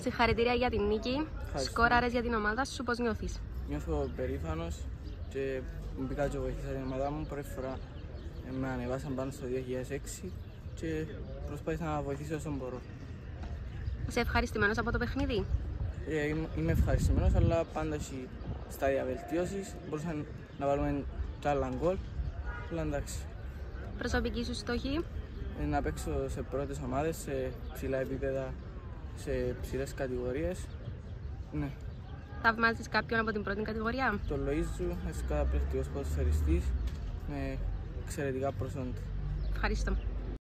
Συγχαρητήρια για την νίκη. Ευχαριστώ. Σκόραρες για την ομάδα σου, πώς νιώθεις; Νιώθω περήφανος και μπήκα και βοηθήσα την ομάδα μου. Πρώτη φορά ε, με ανεβάσαν πάνω στο 2006 και προσπάθησα να βοηθήσω όσο μπορώ. Είσαι ευχαριστημένος από το παιχνίδι; Ε, είμαι- είμαι ευχαριστημένος, αλλά πάντα έχει στάδια βελτίωσης. Μπορούσαν να βάλουμε κι άλλα γκολ. Αλλά εντάξει. Προσωπική σου στόχη; Ε, να παίξω σε πρώτες ομάδες, σε ψηλά επίπεδα, σε ψηλές κατηγορίες. Ναι. Θαυμάζεις κάποιον από την πρώτη κατηγορία; Το Λοΐζου, ένας καταπληκτικός ποδοσφαιριστής με εξαιρετικά προσόντα. Ευχαριστώ.